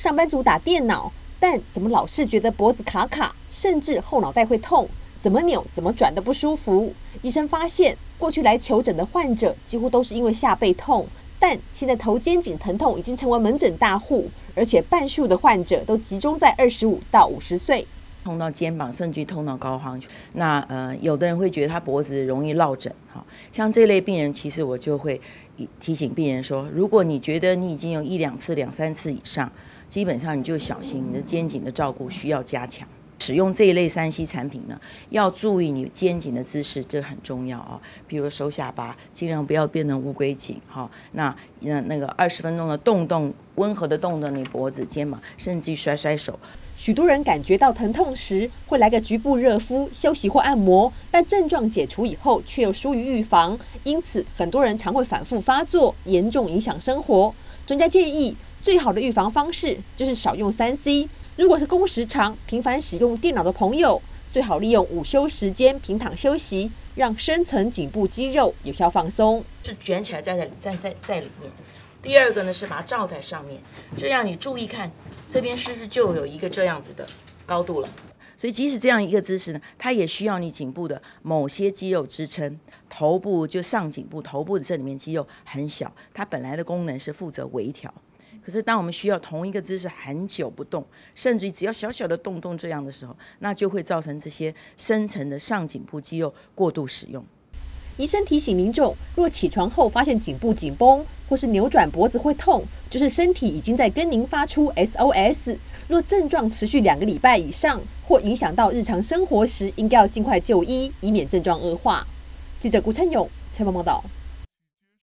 上班族打电脑，但怎么老是觉得脖子卡卡，甚至后脑袋会痛，怎么扭怎么转都不舒服。医生发现，过去来求诊的患者几乎都是因为下背痛，但现在头肩颈疼痛已经成为门诊大户，而且半数的患者都集中在二十五到五十岁。痛到肩膀，甚至痛到高肓。那呃，有的人会觉得他脖子容易落枕，哈，像这类病人，其实我就会提醒病人说，如果你觉得你已经有一两次、两三次以上，基本上你就小心你的肩颈的照顾需要加强。使用这一类三 C 产品呢，要注意你肩颈的姿势，这很重要啊。比如收下巴，尽量不要变成乌龟颈，哈。那那那个二十分钟的动动，温和的动动你脖子、肩膀，甚至于甩甩手。许多人感觉到疼痛时，会来个局部热敷、休息或按摩，但症状解除以后却又疏于预防，因此很多人常会反复发作，严重影响生活。专家建议，最好的预防方式就是少用三 C。如果是工时长、频繁使用电脑的朋友，最好利用午休时间平躺休息，让深层颈部肌肉有效放松。是卷起来在在站在在里面。第二个呢是把它罩在上面，这样你注意看，这边是不是就有一个这样子的高度了？所以即使这样一个姿势呢，它也需要你颈部的某些肌肉支撑。头部就上颈部，头部的这里面肌肉很小，它本来的功能是负责微调。可是当我们需要同一个姿势很久不动，甚至于只要小小的动动这样的时候，那就会造成这些深层的上颈部肌肉过度使用。医生提醒民众，若起床后发现颈部紧绷，或是扭转脖子会痛，就是身体已经在跟您发出 SOS。若症状持续两个礼拜以上，或影响到日常生活时，应该要尽快就医，以免症状恶化。记者顾灿勇采访报道。